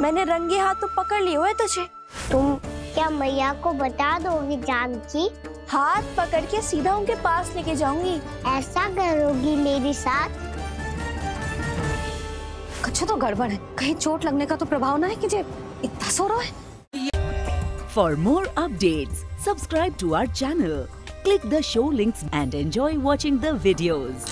मैंने रंगे हाथों पकड़ लिए हुए तुझे। तुम क्या मैया को बता दोगी जानकी हाथ पकड़ के सीधा उनके पास लेके जाऊँगी। ऐसा करोगी मेरे साथ? कुछ तो गड़बड़ है। कहीं चोट लगने का तो प्रभाव ना है कि जे इतना सो रहा है। For more update subscribe to our channel click the show links and enjoy watching the videos